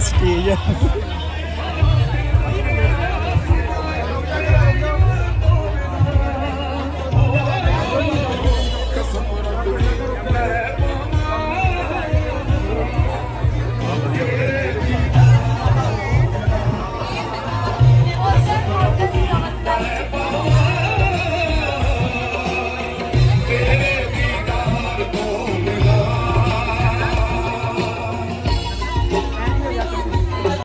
Let's go.